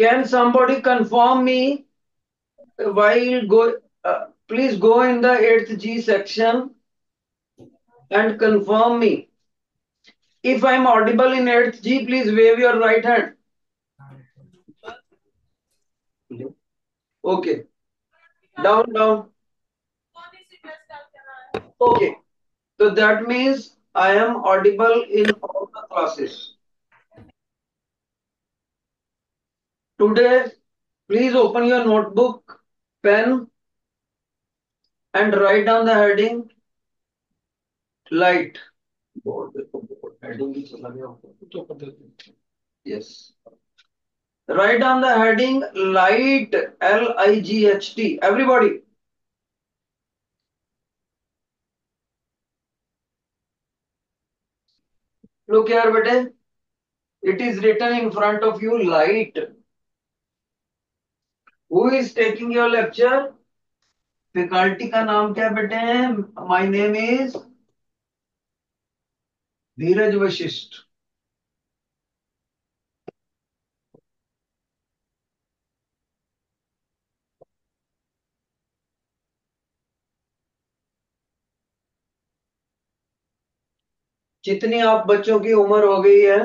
Can somebody confirm me while go? Uh, please go in the eighth G section and confirm me. If I'm audible in eighth G, please wave your right hand. Okay. Down, down. Okay. So that means I am audible in all the classes. Today, please open your notebook, pen, and write down the heading light. Board, board, heading yes. Write down the heading light, L I G H T. Everybody. Look here, bete. It is written in front of you light. Who is taking your lecture? Faculty का नाम क्या बेटे my name is Dheeraj Vashishth जितनी आप बच्चों की उम्र हो गई है?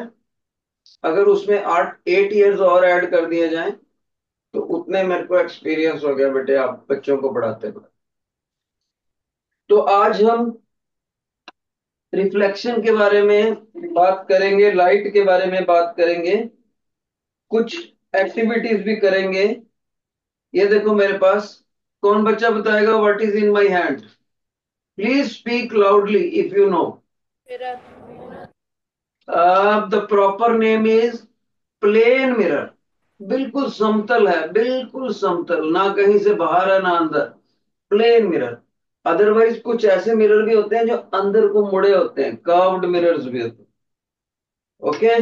अगर उसमें आठ एट इयर्स और ऐड कर दिए जाएँ। तो उतने मेरे को एक्सपीरियंस हो गया बेटे आप बच्चों को पढ़ाते पढ़ाते। तो आज हम रिफ्लेक्शन के बारे में बात करेंगे लाइट के बारे में बात करेंगे कुछ एक्टिविटीज़ भी करेंगे। ये देखो मेरे पास कौन बच्चा बताएगा what is in my hand please speak loudly if you know the proper name is plane mirror बिल्कुल समतल है, बिल्कुल समतल। ना कहीं से बाहर है, ना अंदर। प्लेन मिरर अदरवाइज़ कुछ ऐसे मिरर भी होते हैं जो अंदर को मुड़े होते हैं। कर्व्ड मिरर्स भी होते हैं। ओके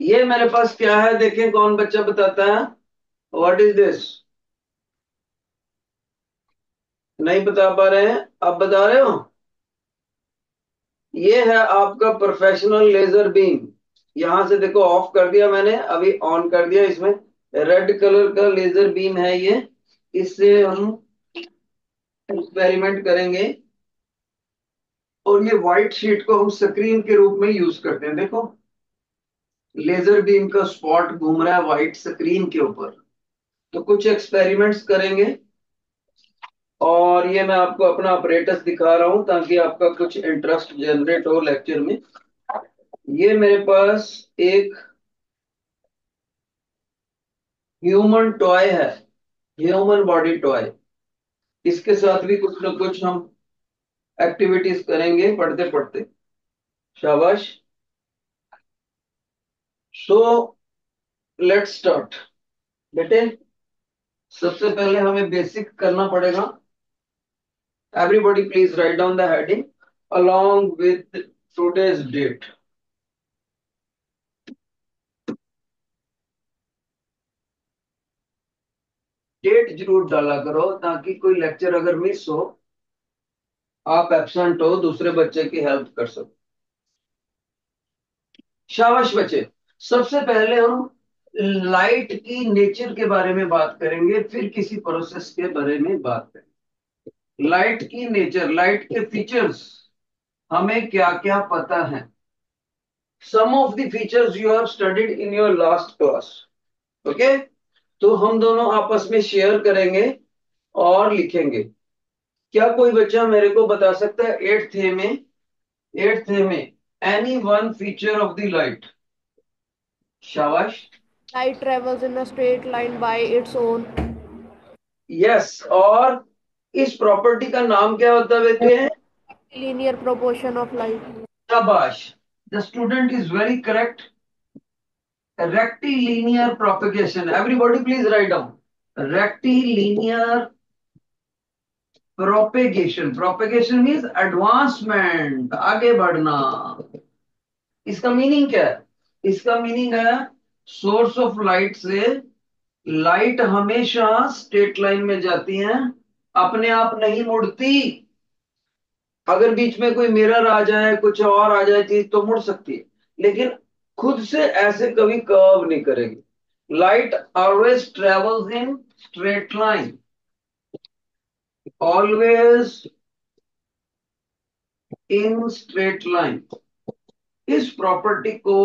ये मेरे पास क्या है? देखें कौन बच्चा बताता है। व्हाट इज़ दिस नहीं बता पा रहे हैं। आप बता रहे हो? ये है आपका प्रोफेशनल लेजर बीम यहाँ से देखो ऑफ़ कर दिया मैंने, अभी ऑन कर दिया इसमें। रेड कलर का लेजर बीम है ये। इससे हम एक्सपेरिमेंट करेंगे। और ये व्हाइट शीट को हम स्क्रीन के रूप में यूज़ करते हैं। देखो लेजर बीम का स्पॉट घूम रहा है व्हाइट स्क्रीन के ऊपर। तो कुछ एक्सपेरिमेंट्स करेंगे। और ये मैं आपको अपना ऑपरेटस दिखा रहा हूँ ताकि आपका कुछ इंटरेस्ट जनरेट हो लेक्चर में। ये मेरे पास एक ह्यूमन टॉय है ह्यूमन बॉडी टॉय इसके साथ भी कुछ ना कुछ हम एक्टिविटीज़ करेंगे पढ़ते पढ़ते शाबाश। सो लेट्स स्टार्ट बेटे, सबसे पहले हमें बेसिक करना पड़ेगा। Everybody please write down the heading along with today's date date ज़रूर डाला करो ताकि कोई लेक्चर अगर मिस हो, आप एबसेंट हो, दूसरे बच्चे की हेल्प कर सको। शाबाश बच्चे। सबसे पहले हम लाइट की नेचर के बारे में बात करेंगे, फिर किसी प्रोसेस के बारे में बात करेंगे। लाइट की नेचर लाइट के फीचर्स हमें क्या क्या पता है? Some of the features you have studied in your last class okay तो हम दोनों आपस में शेयर करेंगे और लिखेंगे। क्या कोई बच्चा मेरे को बता सकता है एट्थ ए में एट्थ ए में any one feature of the light शाबाश। Light travels in a straight line by its own. Yes और इस प्रॉपर्टी का नाम क्या होता है? बेटे Linear proportion of light. शाबाश। The student is very correct rectilinear propagation everybody please write down rectilinear propagation propagation means advancement आगे बढ़ना इसका मीनिंग क्या है इसका मीनिंग है सोर्स ऑफ़ लाइट से लाइट हमेशा स्ट्रेट लाइन में जाती है अपने आप नहीं मुड़ती अगर बीच में कोई मिरर आ जाए कुछ और आ जाए चीज़ तो मुड़ सकती है लेकिन खुद से ऐसे कभी कर्व नहीं करेगी। Light always travels in straight line always in straight line इस प्रॉपर्टी को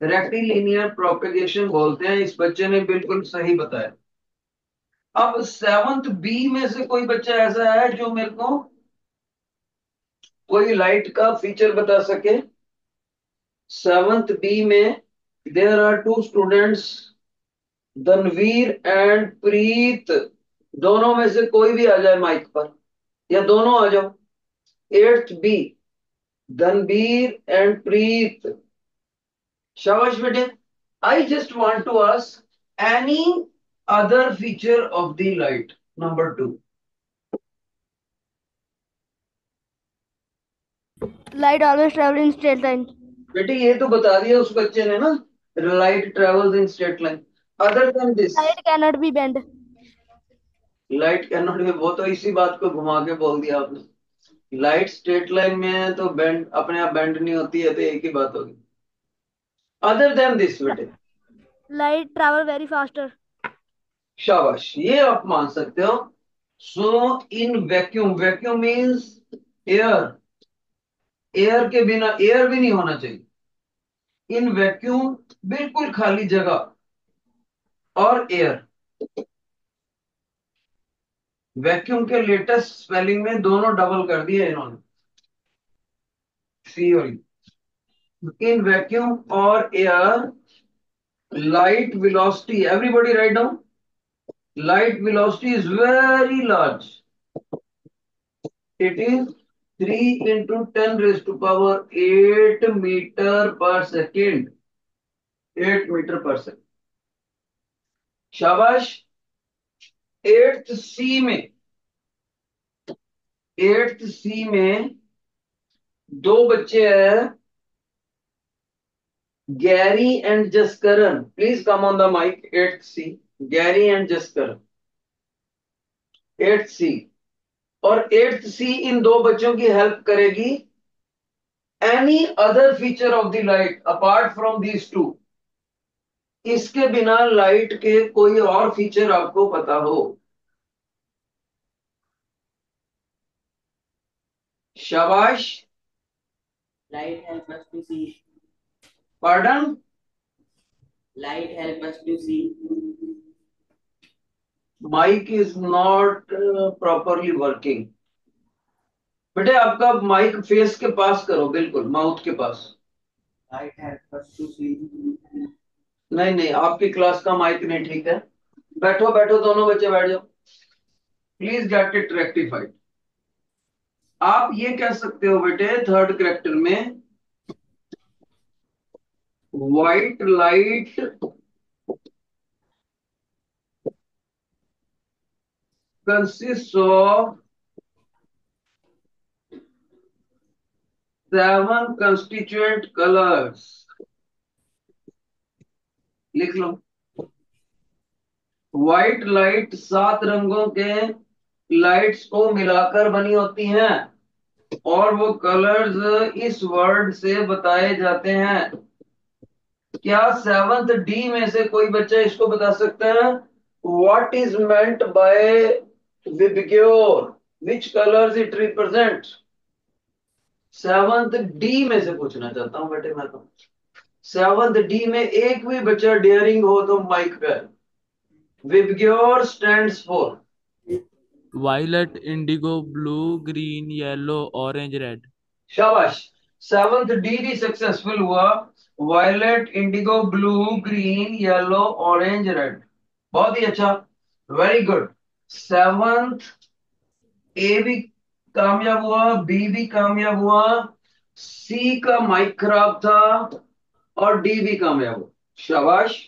रेक्टिलिनियर प्रोपेगेशन बोलते हैं। इस बच्चे ने बिल्कुल सही बताया। अब सेवंथ बी में से कोई बच्चा ऐसा है जो मेरे को कोई लाइट का फीचर बता सके? सेवंथ बी में there are two students Dhanveer and Preet दोनों में से कोई भी आ जाए माइक पर, या दोनों आ जाओ। Eighth B Dhanveer and Preet शाबाश बेटे। I just want to ask any other feature of the light number two Light always travel in straight. बेटे ये तो बता दिया उस बच्चे ने ना light travels in straight line other than this Light cannot be bent. Light can not be वो तो इसी बात को घुमा के बोल दिया आपने। लाइट स्ट्रेट लाइन में है तो बेंड अपने आप बेंड नहीं होती है तो एक ही बात होगी। अदर देन दिस बेटे। लाइट travel वेरी फास्टर शाबाश। ये आप मान सकते हो। So in vacuum vacuum means air air के बिना एयर भी नहीं होना चाहिए। इन वैक्यूम बिल्कुल खाली जगह और एयर वैक्यूम के लेटेस्ट स्पेलिंग में दोनों डबल कर दिए इन्होंने। सी और इन वैक्यूम और air light velocity, everybody write down light velocity is very large it is 3 into 10 raised to power 8 meter per second. 8 meter per second. शाबाश एट्थ सी में एट्थ सी में दो बच्चे हैं Gary and Jaskaran please come on the mic eighth C Gary and Jaskaran eighth C और eighth C इन दो बच्चों की हेल्प करेगी any other feature of the light apart from these two इसके बिना लाइट के कोई और फीचर आपको पता हो शाबाश light help us to see. Pardon Light help us to see. Mic is not properly working बेटे आपका माइक फेस के पास करो बिल्कुल माउथ के पास. नहीं नहीं आपकी क्लास का माइक नहीं ठीक है। बैठो बैठो दोनों बच्चे बैठ जाओ। प्लीज़ गेट इट रेक्टिफाइड आप ये कह सकते हो बेटे थर्ड करेक्टर में white light consists of seven constituent colors. लिख लो। व्हाइट लाइट सात रंगों के लाइट्स को मिलाकर बनी होती हैं और वो कलर्स इस वर्ड से बताए जाते हैं। क्या सेवंथ डी में से कोई बच्चा इसको बता सकता है? What is meant by VIBGYOR which colours it represent seventh D में से पूछना चाहता हूँ बेटे मैं तो। सेवंथ डी में एक भी बच्चा डेयरिंग हो तो माइक पे। VIBGYOR stands for violet indigo blue green yellow orange red शाबाश। सेवंथ डी भी सक्सेसफुल हुआ। Violet indigo blue green yellow orange red बहुत ही अच्छा। वेरी गुड सेवंथ ए भी कामयाब हुआ बी भी कामयाब हुआ सी का माइक खराब था और डी भी कामयाब हुआ। शाबाश।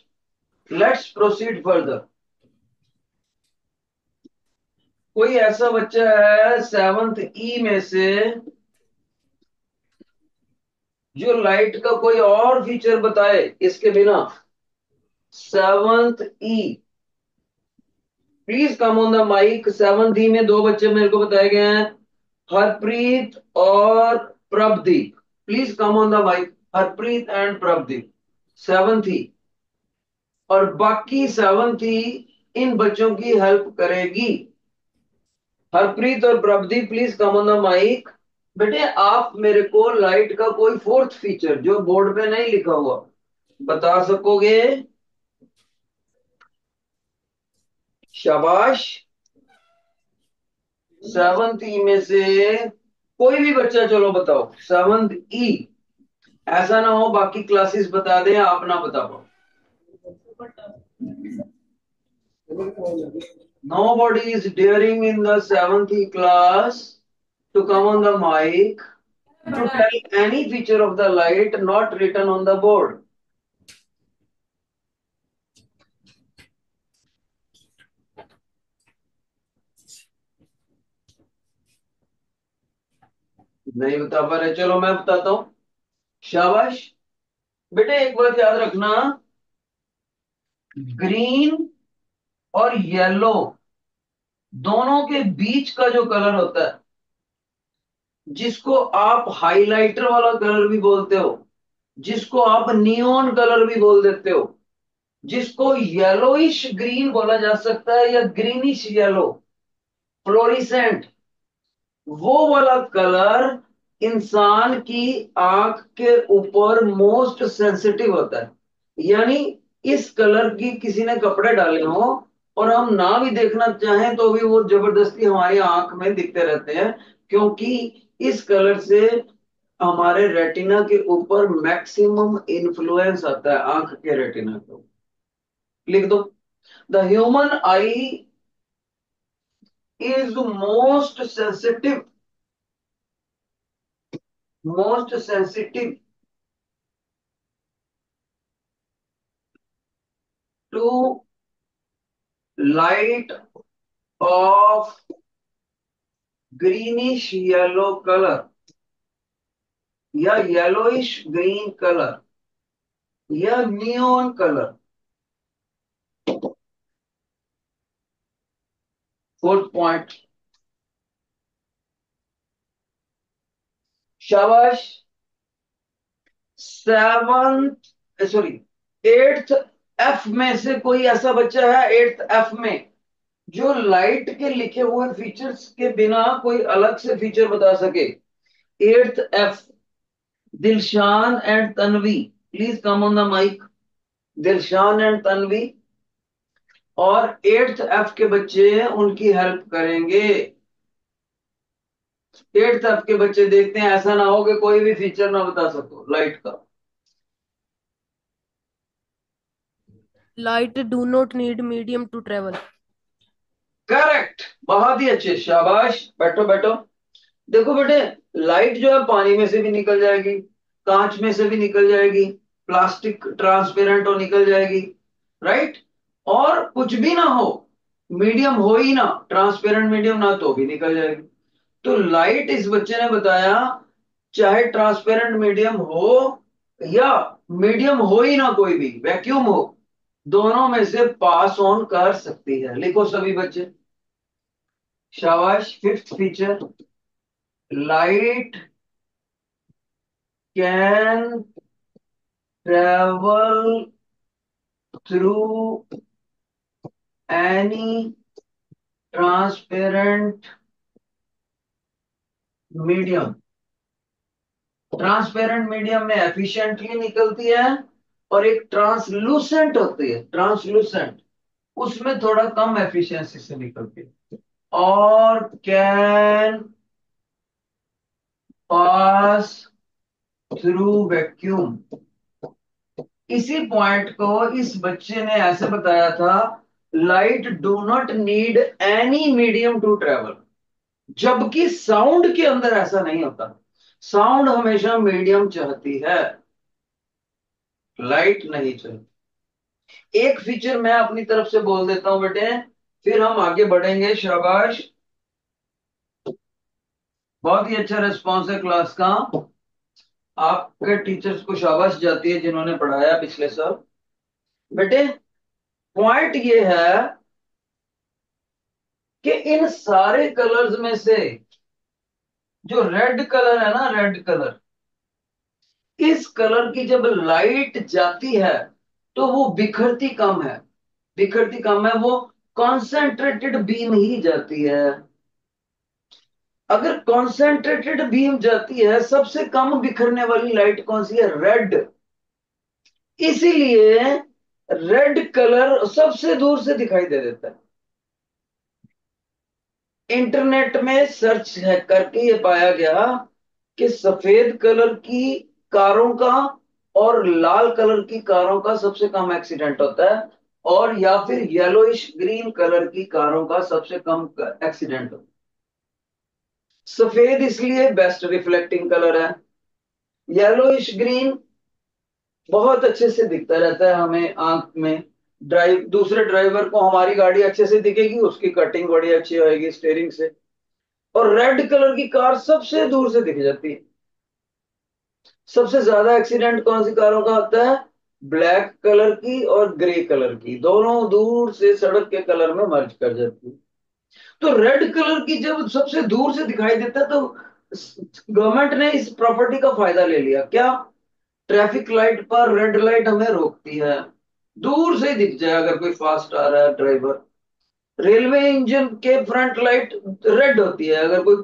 लेट्स प्रोसीड फर्दर कोई ऐसा बच्चा है सेवंथ ई में से जो लाइट का कोई और फीचर बताए इसके बिना। Seventh E please come on the mic seven E में दो बच्चे मेरे को बताए गए हैं। हरप्रीत और Prabhdeep. Please come on the mic Harpreet and Prabhdeep. Seven थी और बाकी सेवन थी इन बच्चों की हेल्प करेगी। हरप्रीत और Prabhdeep please come on the mic बेटे, आप मेरे को लाइट का कोई फोर्थ फीचर जो बोर्ड पे नहीं लिखा हुआ, बता सकोगे? शाबाश। सेवंथ ई e में से कोई भी बच्चा, चलो बताओ। Seventh E e। ऐसा ना हो, बाकी क्लासेस बता दें, आप ना बताओ nobody is daring in the seventh E class to come on the mic to tell any feature of the light not written on the board नहीं बता पा रहे। चलो मैं बताता हूँ। शाबाश। बेटे एक बात याद रखना। ग्रीन और येलो दोनों के बीच का जो कलर होता है, जिसको आप हाइलाइटर वाला कलर भी बोलते हो, जिसको आप नियोन कलर भी बोल देते हो, जिसको येलोइश ग्रीन बोला जा सकता है या ग्रीनिश येलो फ्लोरिसेंट वो वाला कलर इंसान की आँख के ऊपर मोस्ट सेंसिटिव होता है। यानी इस कलर की किसी ने कपड़े डाले हो और हम ना भी देखना चाहें तो भी वो ज़बरदस्ती हमारी आँख में दिखते रहते हैं, क्योंकि इस कलर से हमारे रेटिना के ऊपर मैक्सिमम इन्फ्लुएंस आता है आँख के रेटिना को। लिख दो। The human eye is most sensitive most sensitive to light of greenish yellow colour या येलोइश ग्रीन कलर या नियोन कलर फोर्थ पॉइंट शाबाश सेवंथ सॉरी एट्थ एफ़ में से कोई ऐसा बच्चा है एट्थ एफ़ में, जो लाइट के लिखे हुए फीचर्स के बिना कोई अलग से फीचर बता सके। Eighth F Dilshan and Tanvi. Please come on the mic Dilshan and Tanvi. और एट्थ एफ़ के बच्चे उनकी हेल्प करेंगे। एट्थ एफ़ के बच्चे देखते हैं ऐसा ना हो कि कोई भी फीचर ना बता सको लाइट का। Light do not need medium to travel correct बहुत ही अच्छे शाबाश। बैठो बैठो। देखो बेटे लाइट जो है पानी में से भी निकल जाएगी कांच में से भी निकल जाएगी प्लास्टिक ट्रांसपेरेंट हो निकल जाएगी राइट और कुछ भी ना हो मीडियम हो ही ना ट्रांसपेरेंट मीडियम ना तो भी निकल जाएगी। तो लाइट इस बच्चे ने बताया, चाहे ट्रांसपेरेंट मीडियम हो या मीडियम हो ही ना कोई भी वैक्यूम हो, दोनों में से पास ऑन कर सकती है। लिखो सभी बच्चे। शाबाश fifth feature light can travel through any transparent medium. Transparent medium में एफिशिएंटली निकलती है और एक ट्रांसलूसेंट होती है, ट्रांसलूसेंट। उसमें थोड़ा कम एफिशिएंसी से निकलती है। और कैन पास थ्रू वैक्यूम। इसी पॉइंट को इस बच्चे ने ऐसे बताया था, light do not need any medium to travel. जबकि साउंड के अंदर ऐसा नहीं होता। साउंड हमेशा मीडियम चाहती है। लाइट नहीं चलती एक फीचर मैं अपनी तरफ़ से बोल देता हूँ बेटे, फिर हम आगे बढ़ेंगे। शाबाश। बहुत ही अच्छा रिस्पॉन्स है क्लास का। आपके टीचर्स को शाबाश जाती है जिन्होंने पढ़ाया पिछले साल। बेटे पॉइंट ये है कि इन सारे कलर्स में से जो रेड कलर है ना रेड कलर इस कलर की जब लाइट जाती है तो वो बिखरती कम है। बिखरती कम है, वो कॉन्सेंट्रेटेड बीम ही जाती है। अगर कॉन्सेंट्रेटेड बीम जाती है, सबसे कम बिखरने वाली लाइट कौन सी है? रेड इसीलिए रेड कलर सबसे दूर से दिखाई दे देता है। इंटरनेट में सर्च करके ये पाया गया कि सफ़ेद कलर की कारों का और लाल कलर की कारों का सबसे कम एक्सीडेंट होता है, और या फिर येलोइश ग्रीन कलर की कारों का सबसे कम एक्सीडेंट होता है। सफ़ेद इसलिए बेस्ट रिफ्लेक्टिंग कलर है। येलोइश ग्रीन बहुत अच्छे से दिखता रहता है हमें आँख में। ड्राइव, दूसरे ड्राइवर को हमारी गाड़ी अच्छे से दिखेगी, उसकी कटिंग बड़ी अच्छी होगी स्टेयरिंग से। और रेड कलर की कार सबसे दूर से दिख जाती है। सबसे ज़्यादा एक्सीडेंट कौन सी कारों का होता है? ब्लैक कलर की और ग्रे कलर की। दोनों दूर से सड़क के कलर में मर्ज कर जाती है। तो रेड कलर की जब सबसे दूर से दिखाई देता है तो गवर्नमेंट ने इस प्रॉपर्टी का फ़ायदा ले लिया। क्या? ट्रैफ़िक लाइट पर रेड लाइट हमें रोकती है। दूर से दिख जाए अगर कोई फास्ट आ रहा है ड्राइवर रेलवे इंजन के फ्रंट लाइट रेड होती है। अगर कोई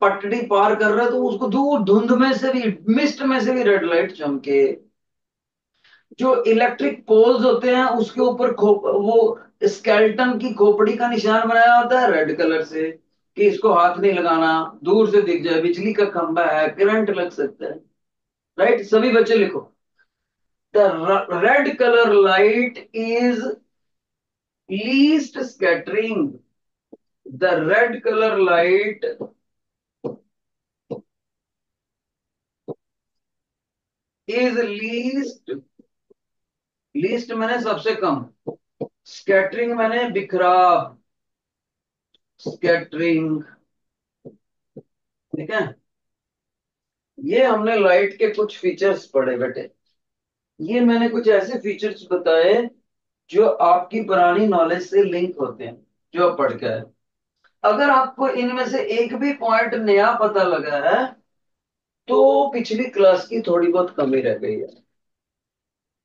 पटड़ी पार कर रहा है तो उसको दूर धुंध में से भी मिस्ट में से भी रेड लाइट चमके। जो इलेक्ट्रिक पोल्स होते हैं, उसके ऊपर वो स्केल्टन की खोपड़ी का निशान बनाया होता है रेड कलर से, कि इसको हाथ नहीं लगाना, दूर से दिख जाए, बिजली का खंबा है करंट लग सकता है। राइट सभी बच्चे लिखो। The red colour light is least scattering the red colour light is least least मैंने सबसे कम। स्कैटरिंग मैंने बिखराव स्कैटरिंग ठीक है? ये हमने लाइट के कुछ फीचर्स पढ़े बेटे। ये मैंने कुछ ऐसे फीचर्स बताए जो आपकी पुरानी नॉलेज से लिंक होते हैं, जो आप पढ़ के अगर आपको इनमें से एक भी पॉइंट नया पता लगा है तो पिछली क्लास की थोड़ी बहुत कमी रह गई है।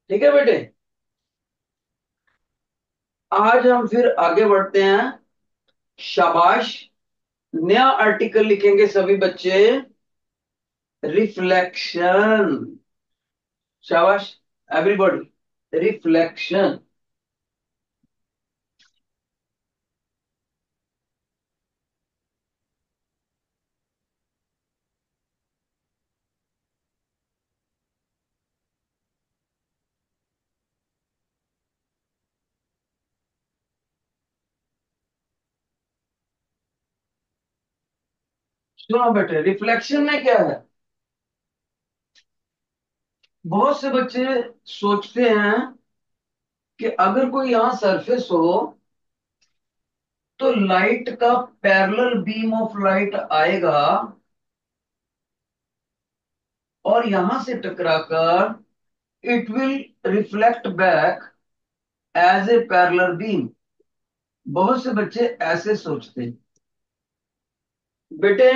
ठीक है बेटे? आज हम फिर आगे बढ़ते हैं। शाबाश। नया आर्टिकल लिखेंगे सभी बच्चे। रिफ्लेक्शन शाबाश। एवरीबॉडी रिफ्लेक्शन सुनो बेटे रिफ्लेक्शन में क्या है? बहुत से बच्चे सोचते हैं कि अगर कोई यहाँ सरफेस हो तो लाइट का पैरेलल बीम ऑफ़ लाइट आएगा और यहाँ से टकराकर it will reflect back as a parallel beam बहुत से बच्चे ऐसे सोचते हैं। बेटे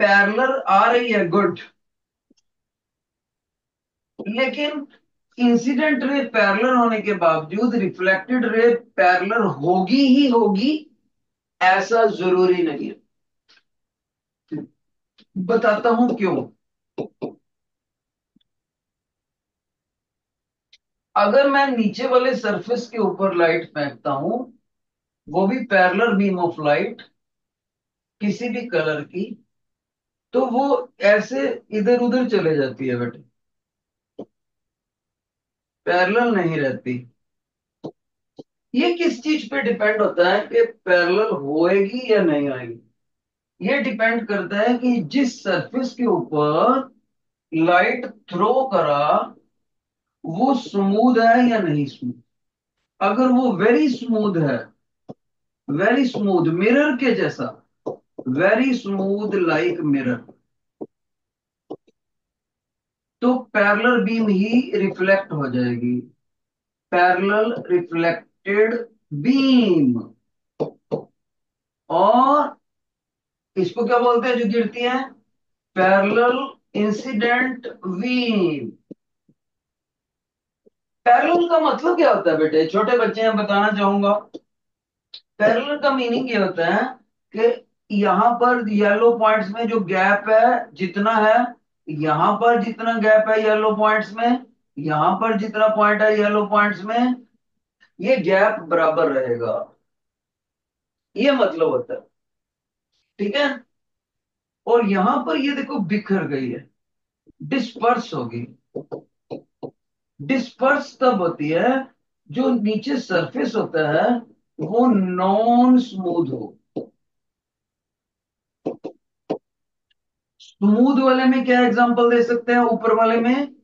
पैरलर आ रही है गुड लेकिन इंसिडेंट रे पैरलर होने के बावजूद रिफ्लेक्टेड रे पैरलर होगी ही होगी, ऐसा ज़रूरी नहीं है। बताता हूँ क्यों। अगर मैं नीचे वाले सरफेस के ऊपर लाइट फेंकता हूँ, वो भी पैरलर बीम ऑफ़ लाइट किसी भी कलर की तो वो ऐसे इधर उधर चले जाती है बेटे। पैरेलल नहीं रहती। ये किस चीज़ पे डिपेंड होता है कि पैरेलल होएगी या नहीं आएगी? ये डिपेंड करता है कि जिस सरफेस के ऊपर लाइट थ्रो करा, वो स्मूथ है या नहीं स्मूथ अगर वो वेरी स्मूथ है वेरी स्मूथ मिरर के जैसा वेरी स्मूथ लाइक मिरर तो पैरेलल बीम ही रिफ्लेक्ट हो जाएगी। पैरेलल रिफ्लेक्टेड बीम और इसको क्या बोलते हैं जो गिरती है? पैरेलल इंसिडेंट बीम पैरेलल का मतलब क्या होता है बेटे? छोटे बच्चे हैं, बताना चाहूँगा। पैरेलल का मीनिंग ये होता है कि यहाँ पर येलो पॉइंट्स में जो गैप है, जितना है यहाँ पर जितना गैप है येलो पॉइंट्स में, यहाँ पर जितना पॉइंट है येलो पॉइंट्स में, ये गैप बराबर रहेगा। ये मतलब होता है। ठीक है? और यहाँ पर ये देखो बिखर गई है। डिस्पर्स होगी डिस्पर्स तब होती है जो नीचे सरफेस होता है, वो नॉन स्मूथ हो। स्मूथ वाले में क्या एग्जांपल दे सकते हैं? ऊपर वाले में?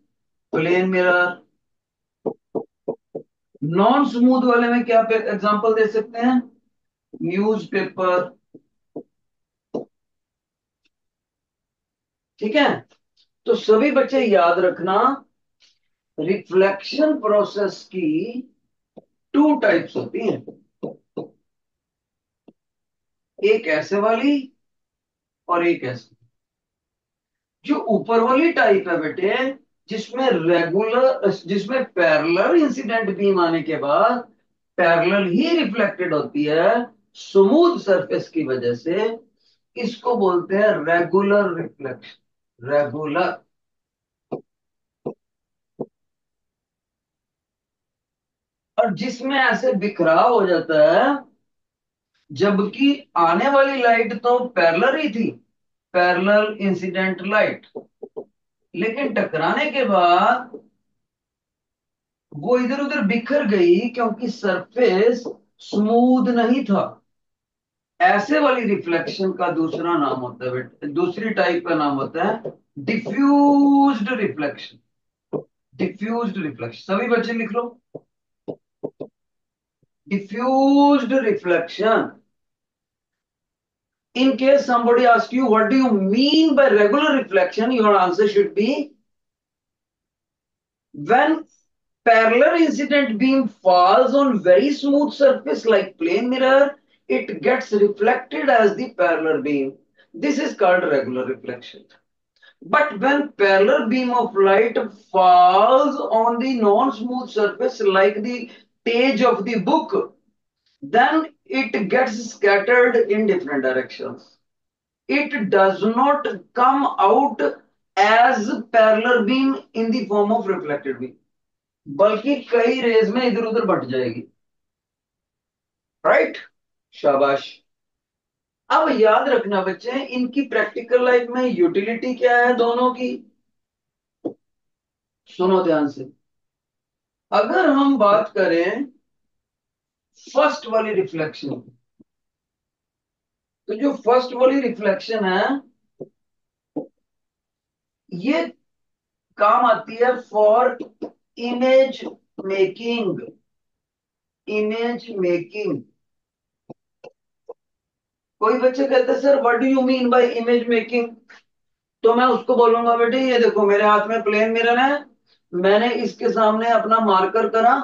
प्लेन मिरर नॉन स्मूथ वाले में क्या एग्जांपल दे सकते हैं? न्यूज़पेपर ठीक है? तो सभी बच्चे याद रखना रिफ्लेक्शन प्रोसेस की टू टाइप्स होती हैं। एक ऐसे वाली और एक ऐसे। जो ऊपर वाली टाइप है बेटे, जिसमें रेगुलर जिसमें पैरेलल इंसिडेंट बीम आने के बाद पैरेलल ही रिफ्लेक्टेड होती है स्मूथ सरफेस की वजह से इसको बोलते हैं रेगुलर रिफ्लेक्शन रेगुलर और जिसमें ऐसे बिखराव हो जाता है, जबकि आने वाली लाइट तो पैरेलल ही थी पैरेलल इंसिडेंट लाइट। लेकिन टकराने के बाद वो इधर उधर बिखर गई क्योंकि सरफेस स्मूथ नहीं था। ऐसे वाली रिफ्लेक्शन का दूसरा नाम होता है दूसरी टाइप का नाम होता है डिफ्यूज्ड रिफ्लेक्शन डिफ्यूज्ड रिफ्लेक्शन सभी बच्चे लिख लो। diffused reflection. In case somebody asks you, what do you mean by regular reflection? Your answer should be when parallel incident beam falls on very smooth surface like plane mirror, it gets reflected as the parallel beam. This is called regular reflection. But when parallel beam of light falls on the non-smooth surface like the page of the book, then it gets scattered in different directions. It does not come out as parallel beam in the form of reflected beam. बल्कि कई raise में इधर उधर but जाएगी right शाबाश अब याद रखना बच्चे इनकी प्रैक्टिकल लाइफ में यूटिलिटी क्या है दोनों की सुनो ध्यान से अगर हम बात करें फ़र्स्ट वाली रिफ्लेक्शन तो जो फ़र्स्ट वाली रिफ्लेक्शन है, ये काम आती है for image making image making कोई बच्चे कहते हैं, sir what do you mean by image making तो मैं उसको बोलूँगा, बेटे, ये देखो, मेरे हाथ में प्लेन मिरर है। मैंने इसके सामने अपना मार्कर करा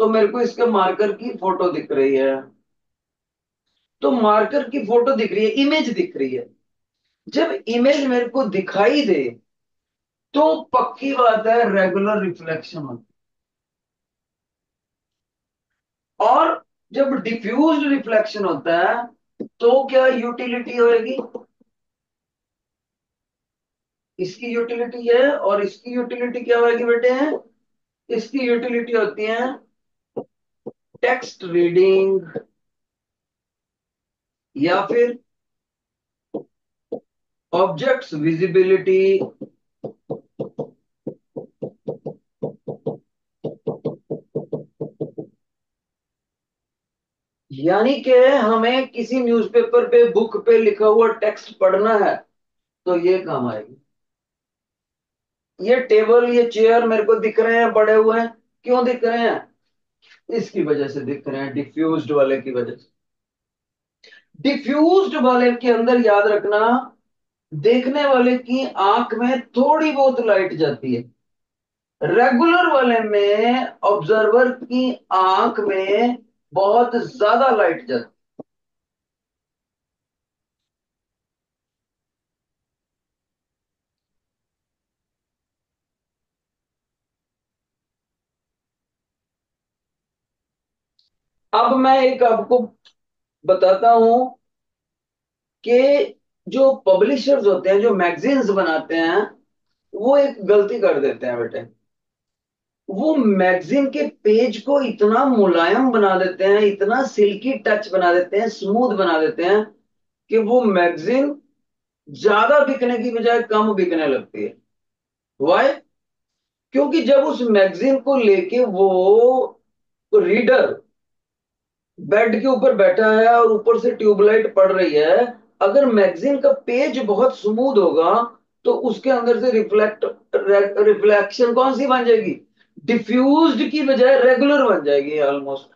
तो मेरे को इसके मार्कर की फ़ोटो दिख रही है। तो मार्कर की फ़ोटो दिख रही है इमेज दिख रही है। जब इमेज मेरे को दिखाई दे तो पक्की बात है रेगुलर रिफ्लेक्शन होती और जब डिफ्यूज रिफ्लेक्शन होता है तो क्या यूटिलिटी होगी इसकी यूटिलिटी है और इसकी यूटिलिटी क्या होगी बेटे? हैं इसकी यूटिलिटी होती है टेक्स्ट रीडिंग या फिर ऑब्जेक्ट्स विजिबिलिटी यानी कि हमें किसी न्यूज़पेपर पे बुक पे लिखा हुआ टेक्स्ट पढ़ना है तो ये काम आएगी। ये टेबल ये चेयर मेरे को दिख रहे हैं, बड़े हुए हैं। क्यों दिख रहे हैं? इसकी वजह से दिख रहे हैं डिफ्यूज वाले की वजह से। डिफ्यूज वाले के अंदर याद रखना, देखने वाले की आँख में थोड़ी बहुत लाइट जाती है। रेगुलर वाले में ऑब्जर्वर की आँख में बहुत ज़्यादा लाइट जाती अब मैं एक आपको बताता हूँ कि जो पब्लिशर्स होते हैं, जो मैगजीन्स बनाते हैं, वो एक गलती कर देते हैं बेटे। वो मैगजीन के पेज को इतना मुलायम बना देते हैं, इतना सिल्की टच बना देते हैं स्मूथ बना देते हैं, कि वो मैगजीन ज़्यादा बिकने की बजाय कम बिकने लगती है। वाई क्योंकि जब उस मैगजीन को लेके वो रीडर बेड के ऊपर बैठा है और ऊपर से ट्यूबलाइट पड़ रही है। अगर मैगजीन का पेज बहुत स्मूथ होगा तो उसके अंदर से रिफ्लेक्ट रिफ्लेक्शन कौन सी बन जाएगी? डिफ्यूज की बजाय रेगुलर बन जाएगी ऑलमोस्ट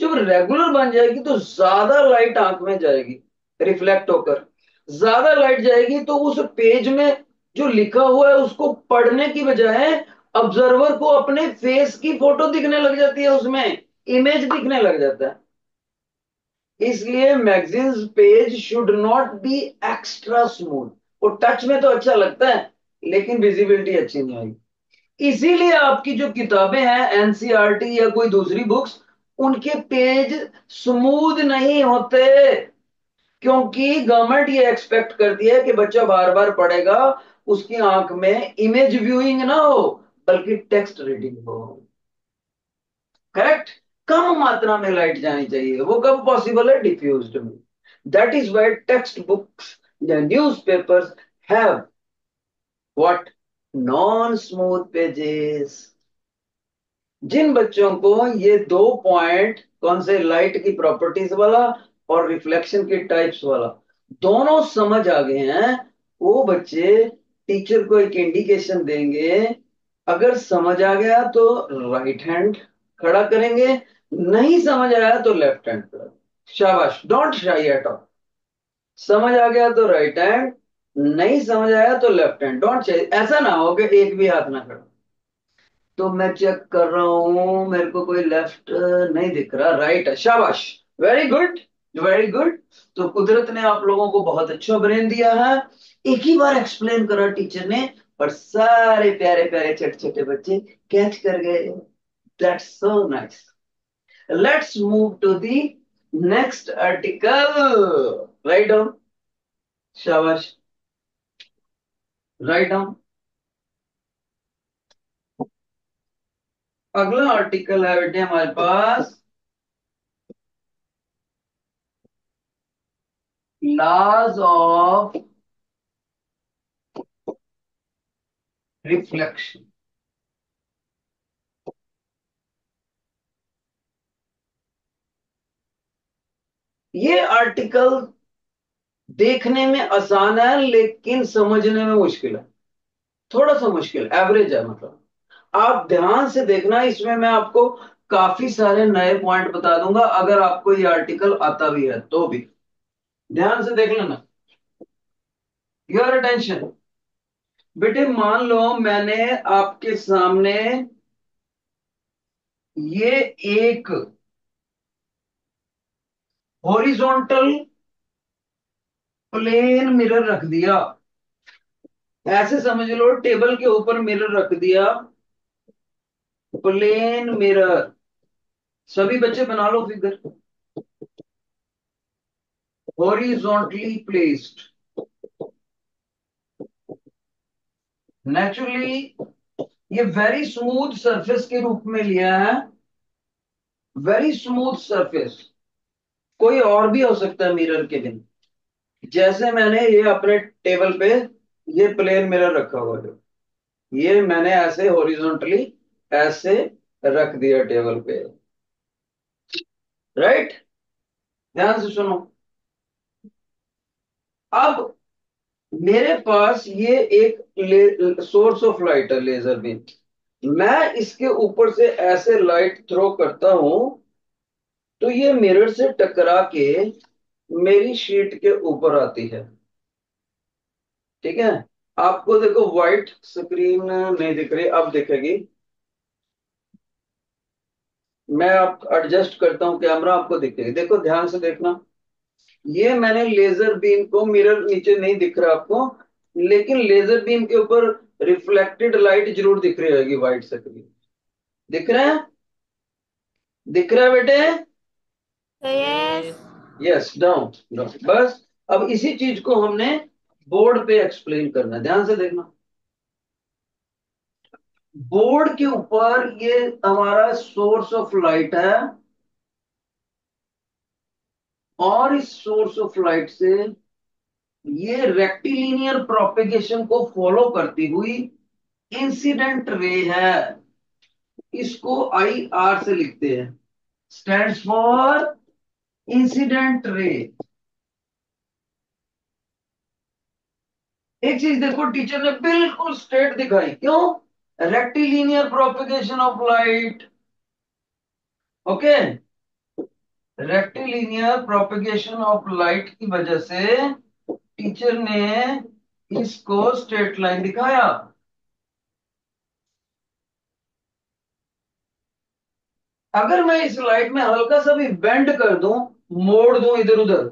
जब रेगुलर बन जाएगी तो ज़्यादा लाइट आँख में जाएगी रिफ्लेक्ट होकर। ज़्यादा लाइट जाएगी तो उस पेज में जो लिखा हुआ है, उसको पढ़ने की बजाय ऑब्जर्वर को अपने फेस की फ़ोटो दिखने लग जाती है उसमें। इमेज दिखने लग जाता है। इसलिए magazine page should not be extra smooth वो टच में तो अच्छा लगता है, लेकिन विजिबिलिटी अच्छी नहीं आएगी। इसीलिए आपकी जो किताबें हैं एनसीआरटी या कोई दूसरी बुक्स उनके पेज स्मूथ नहीं होते। क्योंकि गवर्नमेंट ये एक्सपेक्ट करती है कि बच्चा बार बार पढ़ेगा, उसकी आँख में इमेज व्यूइंग ना हो, बल्कि टेक्स्ट रीडिंग हो। करेक्ट कम मात्रा में लाइट जानी चाहिए। वो कब पॉसिबल है? डिफ्यूज में। That is why textbooks newspaper have what non smooth pages जिन बच्चों को ये दो पॉइंट कौन से लाइट की प्रॉपर्टीज़ वाला और रिफ्लेक्शन के टाइप्स वाला, दोनों समझ आ गए हैं, वो बच्चे टीचर को एक इंडिकेशन देंगे। अगर समझ आ गया तो राइट हैंड खड़ा करेंगे। नहीं समझ आया तो लेफ़्ट हैंड खड़ा शाबाश डोंट शाई एट ऑल समझ आ गया तो राइट हैंड नहीं समझ आया तो लेफ़्ट हैंड डोंट शाई ऐसा ना हो कि एक भी हाथ ना खड़ा तो मैं चेक कर रहा हूँ, मेरे को कोई लेफ़्ट नहीं दिख रहा राइट है। शाबाश वेरी गुड वेरी गुड तो कुदरत ने आप लोगों को बहुत अच्छा ब्रेन दिया है। एक ही बार एक्सप्लेन करा टीचर ने, पर सारे प्यारे प्यारे छोटे छोटे बच्चे कैच कर गए। That's so nice let's move to the next article right down शाबाश राइट डाउन अगला आर्टिकल है बेटे हमारे पास. Laws of reflection. ये आर्टिकल देखने में आसान है, लेकिन समझने में मुश्किल है। थोड़ा सा मुश्किल एवरेज है मतलब। आप ध्यान से देखना, इसमें मैं आपको काफ़ी सारे नए पॉइंट बता दूँगा, अगर आपको ये आर्टिकल आता भी है तो भी। ध्यान से देख लेना। योर अटेंशन बेटे, मान लो मैंने आपके सामने ये एक हॉरिजॉन्टल प्लेन मिरर रख दिया। ऐसे समझ लो, टेबल के ऊपर मिरर रख दिया। Plane mirror. सभी बच्चे बना लो फिगर। horizontally placed नेचुरली ये वेरी स्मूथ सरफेस के रूप में लिया है। वेरी स्मूथ सरफेस कोई और भी हो सकता है मिरर के बिन। जैसे मैंने ये अपने टेबल पे ये प्लेन मिरर रखा हुआ जो, ये मैंने ऐसे हॉरिजॉन्टली ऐसे रख दिया टेबल पे। राइट ध्यान से सुनो। अब मेरे पास ये एक सोर्स ऑफ़ लाइट है लेजर बीम मैं इसके ऊपर से ऐसे लाइट थ्रो करता हूँ तो ये मिरर से टकरा के मेरी शीट के ऊपर आती है। ठीक है? आपको देखो व्हाइट स्क्रीन नहीं दिख रही, अब दिखेगी। मैं आप एडजस्ट करता हूँ कैमरा आपको दिखेगी। देखो, ध्यान से देखना। ये मैंने लेजर बीम को मिरर नीचे नहीं दिख रहा आपको, लेकिन लेजर बीम के ऊपर रिफ्लेक्टेड लाइट ज़रूर दिख रही होगी व्हाइट स्क्रीन दिख रहा है? दिख रहा है बेटे? यस डाउन बस, अब इसी चीज़ को हमने बोर्ड पे एक्सप्लेन करना ध्यान से देखना। बोर्ड के ऊपर ये हमारा सोर्स ऑफ़ लाइट है। और इस सोर्स ऑफ़ लाइट से ये रेक्टिलिनियर प्रोपेगेशन को फॉलो करती हुई इंसिडेंट रे है। इसको आई आर से लिखते हैं। स्टैंड फॉर इंसिडेंट रे एक चीज़ देखो टीचर ने बिल्कुल स्ट्रेट दिखाई, क्यों? Rectilinear propagation of light okay rectilinear propagation of light की वजह से टीचर ने इसको स्ट्रेट लाइन दिखाया। अगर मैं इस लाइट में हल्का सा भी बेंड कर दूँ मोड़ दूँ इधर उधर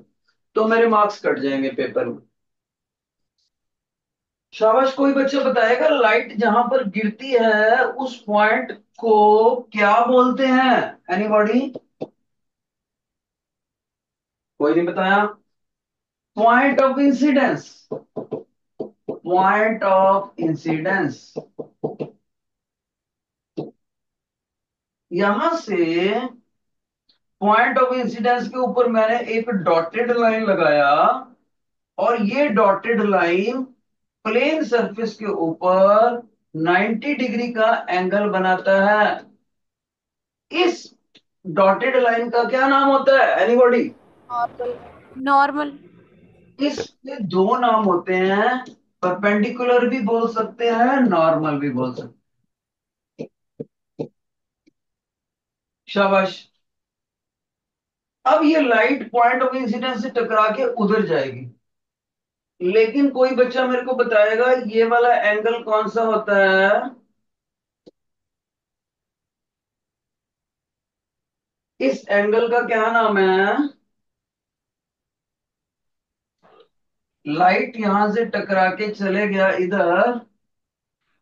तो मेरे मार्क्स कट जाएँगे पेपर में। शाबाश, कोई बच्चा बताएगा लाइट जहाँ पर गिरती है, उस पॉइंट को क्या बोलते हैं? एनीबॉडी कोई नहीं बताया? Point of incidence point of incidence यहाँ से पॉइंट ऑफ़ इंसिडेंस के ऊपर मैंने एक डॉटेड लाइन लगाया और ये डॉटेड लाइन प्लेन सरफेस के ऊपर 90 डिग्री का एंगल बनाता है। इस डॉटेड लाइन का क्या नाम होता है? एनीबॉडी नॉर्मल इसके दो नाम होते हैं। परपेंडिकुलर भी बोल सकते हैं नॉर्मल भी बोल सकते हैं। शाबाश। अब ये लाइट पॉइंट ऑफ़ इंसिडेंस से टकरा के उधर जाएगी। लेकिन कोई बच्चा मेरे को बताएगा, ये वाला एंगल कौन सा होता है? इस एंगल का क्या नाम है? लाइट यहाँ से टकरा के चले गया इधर।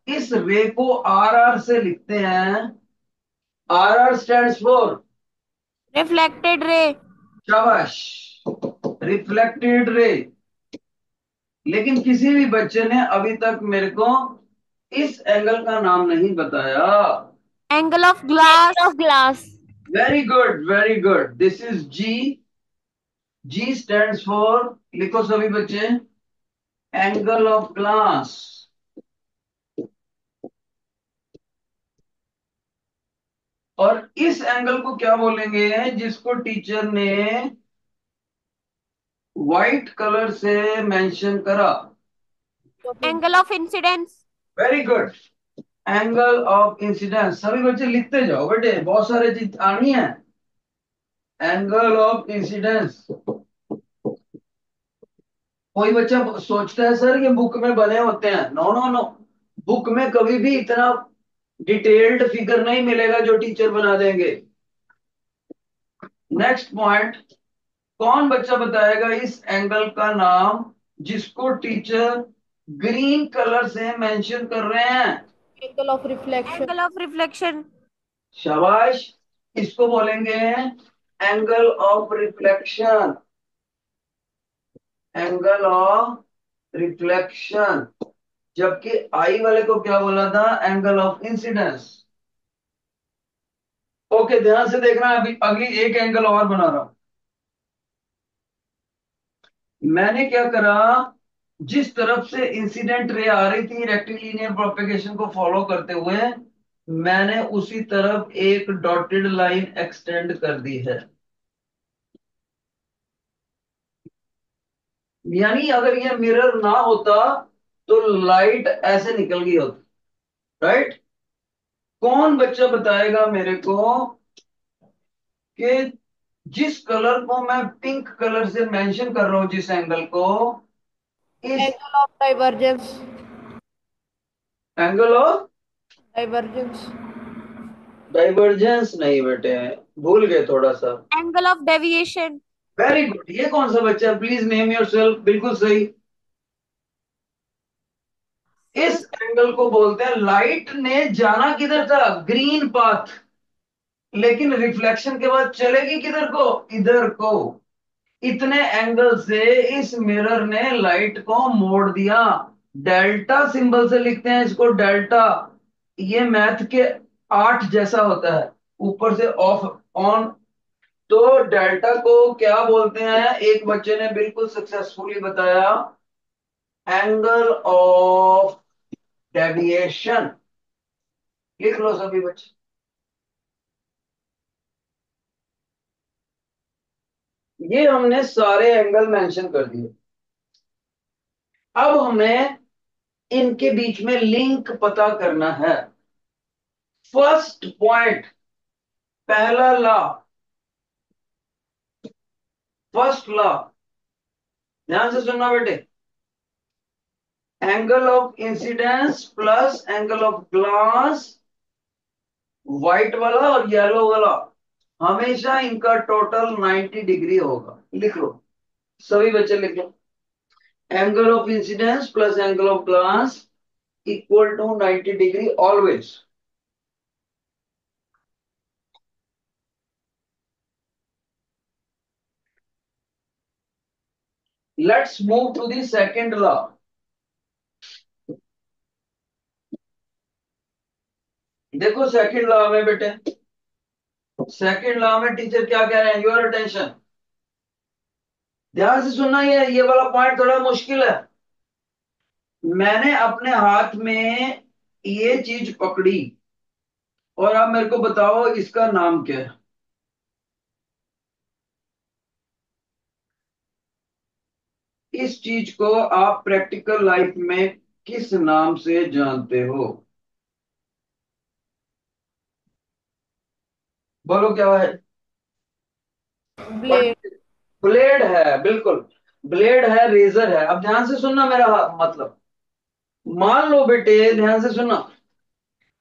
इस रे को आर आर से लिखते हैं। R R stand for Reflected ray. शाबाश। रिफ्लेक्टेड रे लेकिन किसी भी बच्चे ने अभी तक मेरे को इस एंगल का नाम नहीं बताया। Angle of glass of glass very good very good this is G G stand for लिखो सभी बच्चे एंगल ऑफ़ ग्लास और इस एंगल को क्या बोलेंगे? जिसको टीचर ने व्हाइट कलर से मेंशन करा। Angle of incidence. Very good angle of incidence सभी बच्चे लिखते जाओ बेटे बहुत सारे चीज़ आनी है। एंगल ऑफ़ इंसिडेंस कोई बच्चा सोचता है सर ये बुक में बने होते हैं। नो नो नो बुक में कभी भी इतना डिटेल्ड फिगर नहीं मिलेगा जो टीचर बना देंगे। नेक्स्ट पॉइंट कौन बच्चा बताएगा इस एंगल का नाम जिसको टीचर ग्रीन कलर से मेंशन कर रहे हैं? Angle of reflection angle of reflection शाबाश इसको बोलेंगे angle of reflection angle of reflection जबकि आई वाले को क्या बोला था? एंगल ऑफ़ इंसिडेंस ओके ध्यान से देखना अभी। अगली एक एंगल और बना रहा हूँ। मैंने क्या करा? जिस तरफ़ से इंसिडेंट रे आ रही थी रेक्टिलिनियर प्रोपेगेशन को फॉलो करते हुए, मैंने उसी तरफ़ एक डॉटेड लाइन एक्सटेंड कर दी है। यानी अगर ये मिरर ना होता तो लाइट ऐसे निकल गई होती राइट कौन बच्चा बताएगा मेरे को कि जिस कलर को मैं पिंक कलर से मेंशन कर रहा हूँ जिस एंगल को इस Angle of divergence. Angle of divergence divergence नहीं बेटे भूल गए थोड़ा सा। Angle of deviation very good ये कौन सा बच्चा प्लीज़ नेम योर सेल्फ बिल्कुल सही। इस एंगल को बोलते हैं लाइट ने जाना किधर था? ग्रीन पाथ लेकिन रिफ्लेक्शन के बाद चलेगी किधर को? इधर को. इतने एंगल से इस मिरर ने लाइट को मोड़ दिया. डेल्टा सिंबल से लिखते हैं इसको डेल्टा ये मैथ के आठ जैसा होता है. ऊपर से ऑफ़ ऑन तो डेल्टा को क्या बोलते हैं? एक बच्चे ने बिल्कुल सक्सेसफुली बताया. Angle of deviation. लिख लो सभी बच्चे। ये हमने सारे एंगल मेंशन कर दिए। अब हमें इनके बीच में लिंक पता करना है। फ़र्स्ट पॉइंट पहला लॉ फ़र्स्ट लॉ ध्यान से सुनना बेटे। Angle of incidence plus angle of glass white वाला और येलो वाला। हमेशा इनका टोटल 90 डिग्री होगा। लिख लो। सभी बच्चे लिख लो। Angle of incidence plus angle of glass equal to 90 degree always let's move to the second law देखो सेकंड लॉ में बेटे। सेकंड लॉ में टीचर क्या कह रहे हैं? योर अटेंशन ध्यान से सुनना ये ये वाला पॉइंट थोड़ा मुश्किल है। मैंने अपने हाथ में ये चीज़ पकड़ी, और आप मेरे को बताओ, इसका नाम क्या है? इस चीज़ को आप प्रैक्टिकल लाइफ में किस नाम से जानते हो? बोलो क्या है? ब्लेड ब्लेड है बिल्कुल। ब्लेड है रेजर है। अब ध्यान से सुनना मेरा मतलब। मान लो बेटे ध्यान से सुनना।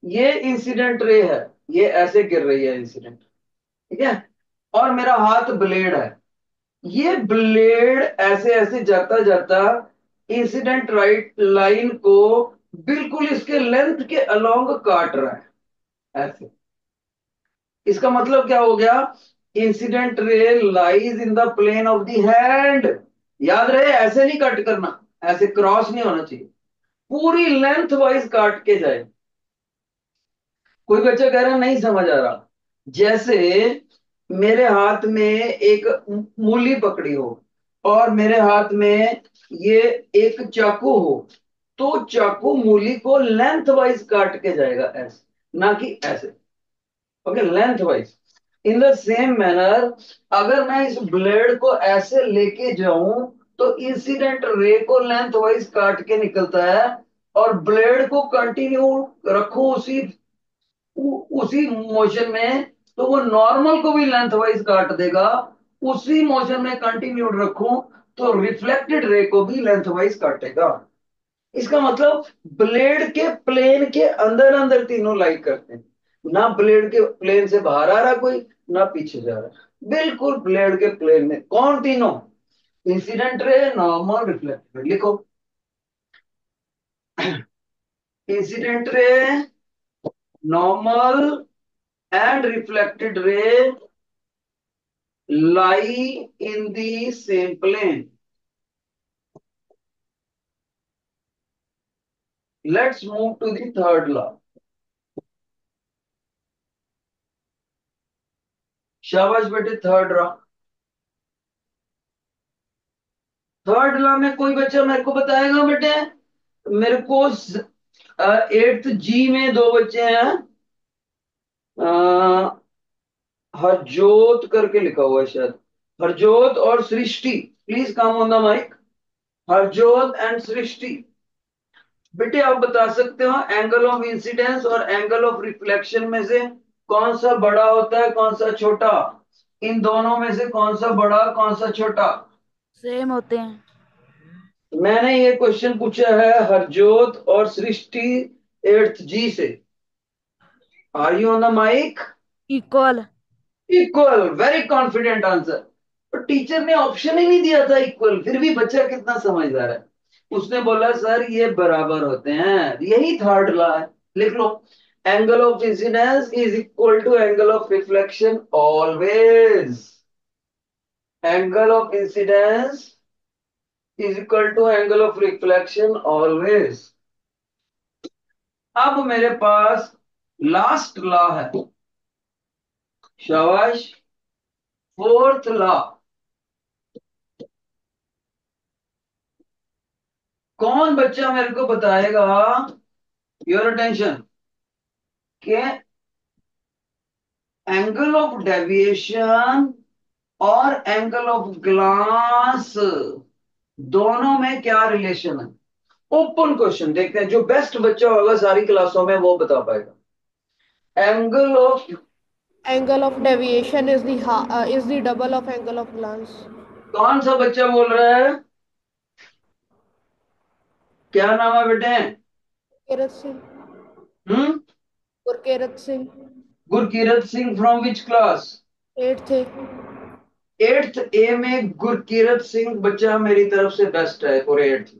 ये इंसिडेंट रे है। ये ऐसे गिर रही है इंसिडेंट ठीक है? और मेरा हाथ ब्लेड है। ये ब्लेड ऐसे ऐसे जाता जाता इंसिडेंट राइट लाइन को बिल्कुल इसके लेंथ के अलोंग काट रहा है। ऐसे। इसका मतलब क्या हो गया? Incident ray lies in the plane of the hand याद रहे, ऐसे नहीं कट करना, ऐसे क्रॉस नहीं होना चाहिए। पूरी लेंथ वाइज काट के जाए। कोई बच्चा कह रहा नहीं समझ आ रहा। जैसे मेरे हाथ में एक मूली पकड़ी हो और मेरे हाथ में ये एक चाकू हो तो चाकू मूली को लेंथ वाइज काट के जाएगा ऐसे, ना कि ऐसे। Okay length wise in the same manner अगर मैं इस ब्लेड को ऐसे लेके जाऊँ तो इंसिडेंट रे को लेंथ वाइज काट के निकलता है और ब्लेड को कंटिन्यू रखूँ उसी उ, उसी मोशन में तो वो नॉर्मल को भी लेंथ वाइज काट देगा। उसी मोशन में कंटिन्यूड रखूँ तो रिफ्लेक्टेड रे को भी लेंथ वाइज काटेगा। इसका मतलब ब्लेड के प्लेन के अंदर अंदर तीनों लाइक करते हैं। ना ब्लेड के प्लेन से बाहर आ रहा कोई, ना पीछे जा रहा। बिल्कुल ब्लेड के प्लेन में। कौन तीनों? इंसिडेंट रे नॉर्मल रिफ्लेक्टेड लिखो। Incident ray normal and reflected ray, lie in the same plane Let's move to the third law. शाबाश बेटे थर्ड लॉ थर्ड लॉ में कोई बच्चा मेरे को बताएगा बेटे? मेरे को एट्थ जी में दो बच्चे हैं। हरजोत करके लिखा हुआ है शायद। हरजोत और Srishti. Please come on the mic Harjot and Srishti. बेटे, आप बता सकते हो एंगल ऑफ़ इंसिडेंस और एंगल ऑफ़ रिफ्लेक्शन में से कौन सा बड़ा होता है कौन सा छोटा? इन दोनों में से कौन सा बड़ा कौन सा छोटा? सेम होते हैं। मैंने ये क्वेश्चन पूछा है हरजोत और सृष्टि एट्थ जी से। Are you on the mic equal equal very confident answer तो टीचर ने ऑप्शन ही नहीं दिया था इक्वल फिर भी बच्चा कितना समझदार है। उसने बोला सर ये बराबर होते हैं। यही थर्ड लॉ है। लिख लो। Angle of incidence is equal to angle of reflection always angle of incidence is equal to angle of reflection always अब मेरे पास लास्ट लॉ है शाबाश फोर्थ लॉ कौन बच्चा मेरे को बताएगा योर अटेंशन के एंगल ऑफ़ डेविएशन और एंगल ऑफ़ ग्लास दोनों में क्या रिलेशन है? ओपन क्वेश्चन देखते हैं जो बेस्ट बच्चा होगा सारी क्लासों में वो बता पाएगा। Angle of angle of deviation is the ha- uh, is the double of angle कौन सा बच्चा बोल रहा है? क्या नाम है बेटे? Gurkirat Singh. Gurkirat Singh. Gurkirat Singh from which class Eighth. Eighth A में गुरकीरत सिंह बच्चा मेरी तरफ़ से बेस्ट है फॉर एट्थ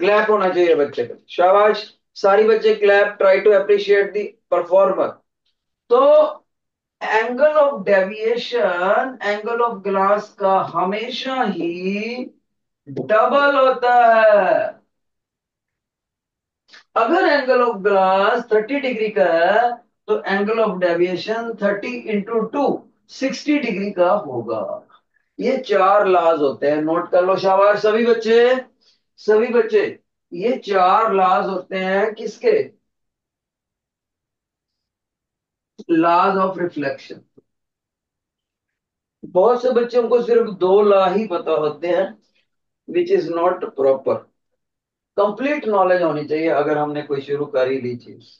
क्लैप होना चाहिए बच्चे का शाबाश सारी बच्चे clap try to appreciate the performer तो angle of deviation angle of glass का हमेशा ही डबल होता है अगर एंगल ऑफ़ ग्लास 30 डिग्री का है तो angle of deviation 30 into two sixty degree का होगा। ये चार लाज होते हैं। नोट कर लो शाबाश, सभी बच्चे सभी बच्चे, ये चार लाज होते हैं किसके? लाज ऑफ़ रिफ्लेक्शन बहुत से बच्चों को सिर्फ़ दो ला ही पता होते हैं which is not proper complete knowledge होनी चाहिए अगर हमने कोई शुरू कर ही ली चीज़।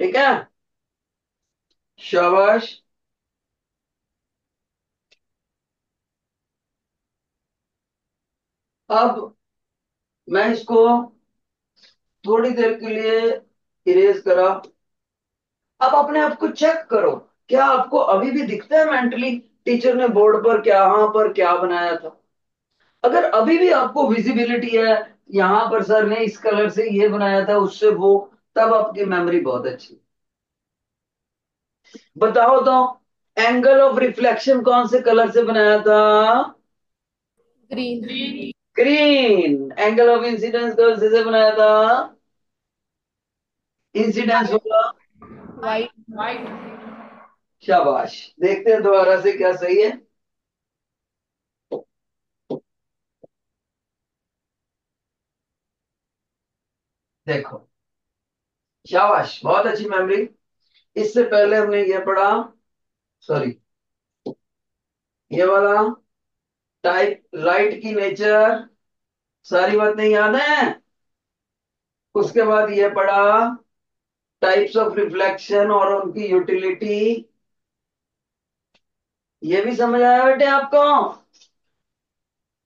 ठीक है? शाबाश। अब मैं इसको थोड़ी देर के लिए इरेज करा। अब अपने आप को चेक करो, क्या आपको अभी भी दिखता है मेंटली टीचर ने बोर्ड पर क्या यहाँ पर क्या बनाया था? अगर अभी भी आपको विजिबिलिटी है यहाँ पर सर ने इस कलर से ये बनाया था उससे वो तब आपकी मेमोरी बहुत अच्छी बताओ तो एंगल ऑफ़ रिफ्लेक्शन कौन से कलर से बनाया था? Green. Green angle of incidence कौन से से बनाया था? इंसिडेंस होगा White. शाबाश। देखते हैं दोबारा से क्या सही है। देखो। शाबाश, बहुत अच्छी मेमोरी इससे पहले हमने ये पढ़ा सॉरी ये वाला टाइप लाइट की नेचर सारी बातें याद है? उसके बाद ये पढ़ा टाइप्स ऑफ़ रिफ्लेक्शन और उनकी यूटिलिटी ये भी समझ आया बेटे आपको?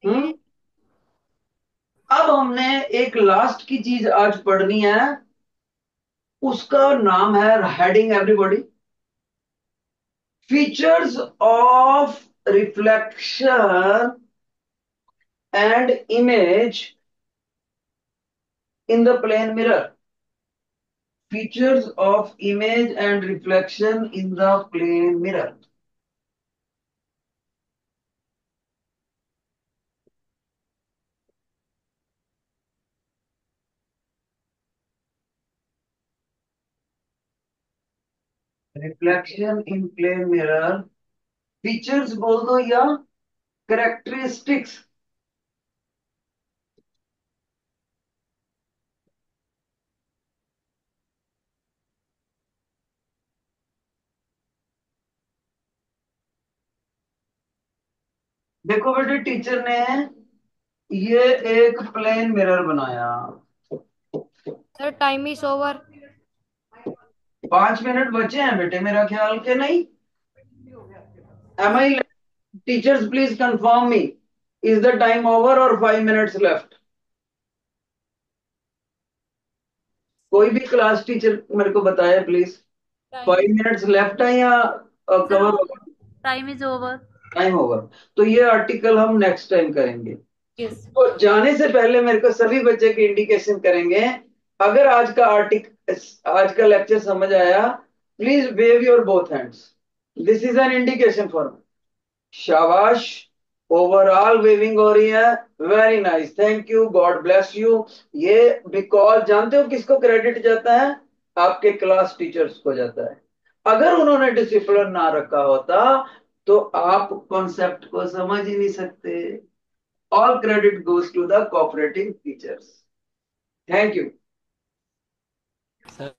हम्म? अब हमने एक लास्ट की चीज़ आज पढ़नी है। उसका नाम है heading everybody features of reflection and image in the plane mirror features of image and reflection in the plane mirror reflection in plane mirror features बोल दो या करेक्टरिस्टिक्स देखो बेटे टीचर ने ये एक प्लेन मिरर बनाया। सर टाइम इज़ ओवर पाँच मिनट बचे हैं बेटे मेरा ख्याल के नहीं? Am I teachers please confirm me is the time over और फाइव मिनट्स लेफ़्ट कोई भी क्लास टीचर मेरे को बताए प्लीज़ फाइव मिनट्स लेफ़्ट है या cover time is over time over तो ये आर्टिकल हम नेक्स्ट टाइम करेंगे. यस तो जाने से पहले मेरे को सभी बच्चे की इंडिकेशन करेंगे. अगर आज का आर्टिकल आज का लेक्चर समझ आया? Please wave your both hands this is an indication for शाबाश ओवरऑल वेविंग हो रही है. Very nice thank you god bless you ये बिकॉज़ जानते हो किसको क्रेडिट जाता है? आपके क्लास टीचर्स को जाता है. अगर उन्होंने डिसिप्लिन ना रखा होता तो आप कॉन्सेप्ट को समझ ही नहीं सकते. All credit goes to the cooperating teachers thank you sir